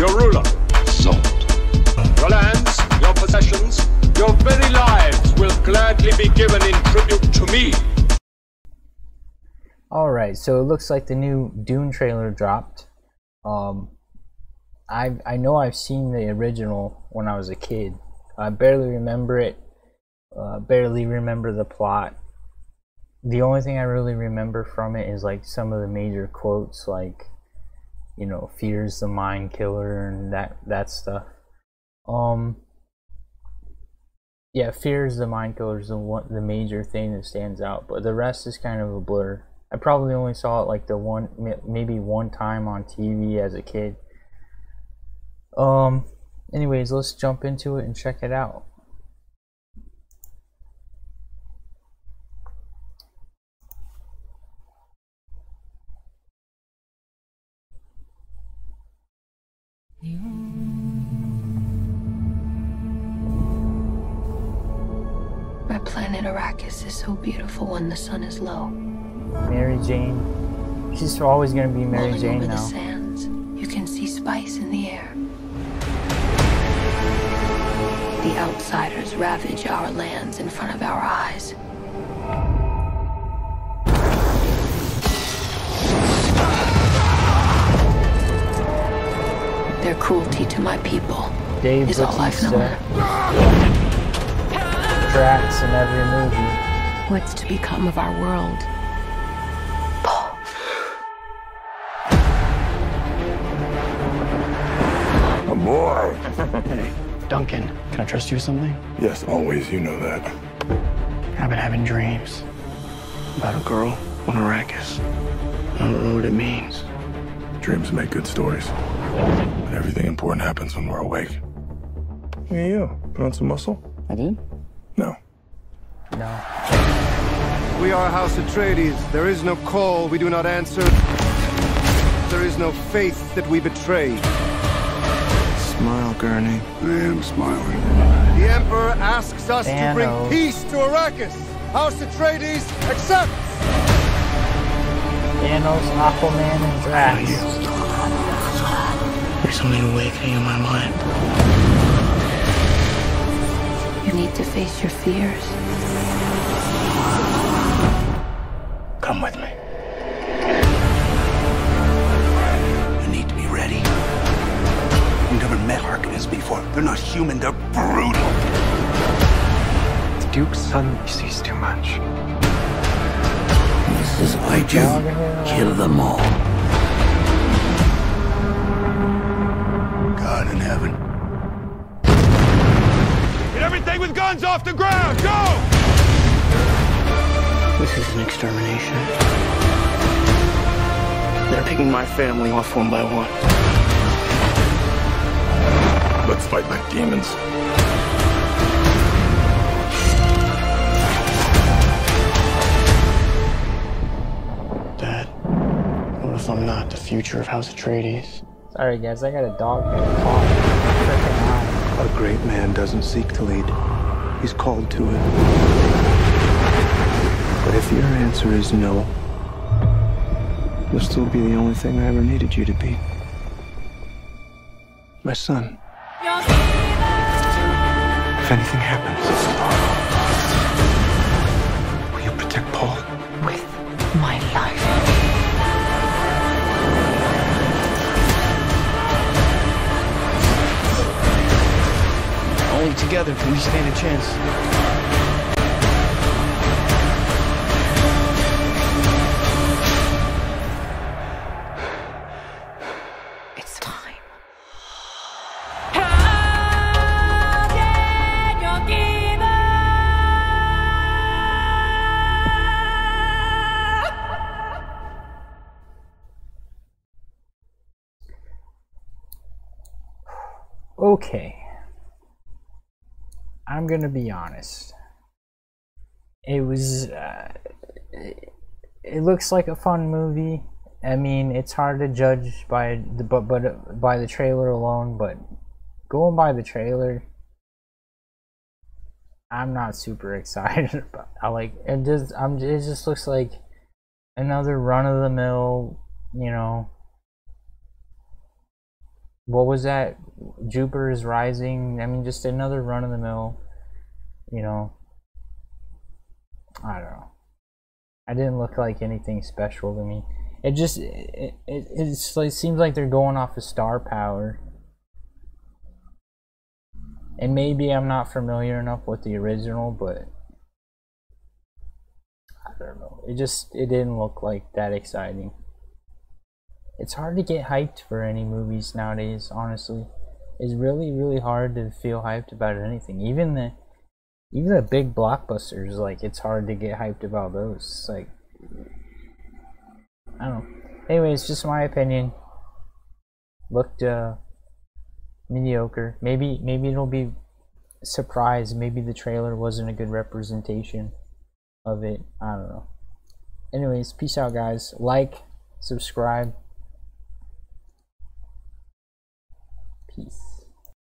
your ruler. Sold. Your lands, your possessions, your very lives will gladly be given in tribute to me. Alright, so it looks like the new Dune trailer dropped. Um, I I know I've seen the original when I was a kid. I barely remember it. Uh, barely remember the plot. The only thing I really remember from it is like some of the major quotes, like you know, fears the mind killer and that that stuff. Um, yeah, fears the mind killer is the one the major thing that stands out, but the rest is kind of a blur. I probably only saw it like the one maybe one time on TV as a kid. Um, anyways, let's jump into it and check it out. Planet Arrakis is so beautiful when the sun is low. Mary Jane. She's always gonna be Mary Rolling Jane over now. the sands, you can see spice in the air. The outsiders ravage our lands in front of our eyes. Their cruelty to my people Dave is all I've known. Drax in every movie. What's to become of our world? Paul. A boy. Hey, Duncan, can I trust you with something? Yes, always. You know that. I've been having dreams about a girl on Arrakis. I don't know what it means. Dreams make good stories. But everything important happens when we're awake. Look at you. Put on some muscle? I did? No. No. We are House Atreides. There is no call we do not answer. There is no faith that we betray. Smile, Gurney. I am smiling. The Emperor asks us to bring peace to Arrakis. House Atreides accepts. Thanos, Aquaman, and Drax. There's something awakening in my mind. You need to face your fears. Come with me. You need to be ready. You've never met Harkonnens before. They're not human, they're brutal. The Duke's son sees too much. This is what I do. Kill them all. God in heaven. Get everything with guns off the ground. Go! This is an extermination. They're picking my family off one by one. Let's fight like demons. Dad, what if I'm not the future of House Atreides? Sorry guys, I got a dog named Paul. A great man doesn't seek to lead, he's called to it. But if your answer is no, you'll still be the only thing I ever needed you to be. My son. If anything happens, together can we stand a chance. It's time. Okay. I'm gonna be honest. It was. Uh, it, looks like a fun movie. I mean, it's hard to judge by the but but by the trailer alone. But going by the trailer, I'm not super excited. About, I like it. Just I'm. It just looks like another run of the mill. You know, what was that? Jupiter is rising. I mean, just another run of the mill. You know, I don't know. I didn't look like anything special to me. It just it, it like seems like they're going off of star power. And maybe I'm not familiar enough with the original, but I don't know. It just it didn't look like that exciting. It's hard to get hyped for any movies nowadays, honestly. It's really really hard to feel hyped about anything. Even the even the big blockbusters, like it's hard to get hyped about those. Like I don't know. Anyways, just my opinion. Looked uh mediocre. Maybe maybe it'll be surprised. Maybe the trailer wasn't a good representation of it. I don't know. Anyways, peace out guys. Like, subscribe. Peace.